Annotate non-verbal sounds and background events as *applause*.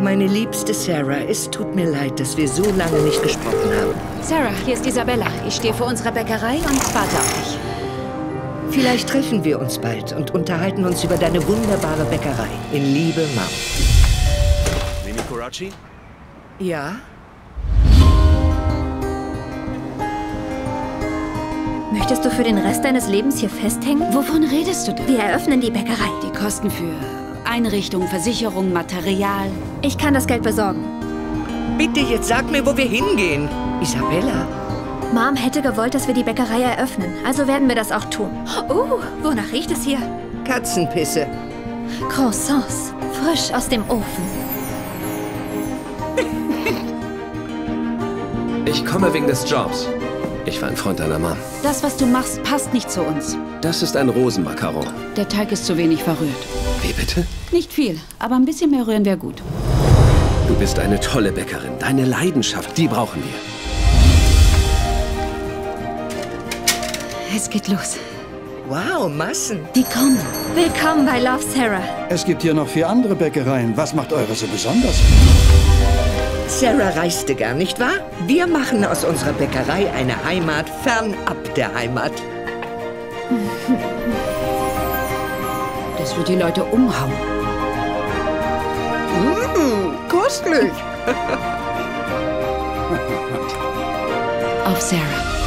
Meine liebste Sarah, es tut mir leid, dass wir so lange nicht gesprochen haben. Sarah, hier ist Isabella. Ich stehe vor unserer Bäckerei und warte auf dich. Vielleicht treffen wir uns bald und unterhalten uns über deine wunderbare Bäckerei. In Liebe, Mom. Mimi Coraci? Ja? Möchtest du für den Rest deines Lebens hier festhängen? Wovon redest du denn? Wir eröffnen die Bäckerei. Die Kosten für Einrichtung, Versicherung, Material. Ich kann das Geld besorgen. Bitte, jetzt sag mir, wo wir hingehen. Isabella. Mom hätte gewollt, dass wir die Bäckerei eröffnen. Also werden wir das auch tun. Oh, wonach riecht es hier? Katzenpisse. Croissants. Frisch aus dem Ofen. Ich komme wegen des Jobs. Ich war ein Freund deiner Mom. Das, was du machst, passt nicht zu uns. Das ist ein Rosenmakaron. Der Teig ist zu wenig verrührt. Wie bitte? Nicht viel, aber ein bisschen mehr rühren wäre gut. Du bist eine tolle Bäckerin. Deine Leidenschaft, die brauchen wir. Es geht los. Wow, Massen. Die kommen. Willkommen bei Love Sarah. Es gibt hier noch vier andere Bäckereien. Was macht eure so besonders? Sarah reiste gern, nicht wahr? Wir machen aus unserer Bäckerei eine Heimat fernab der Heimat. *laughs* Das wird die Leute umhauen. Mmh, köstlich. Auf Sarah.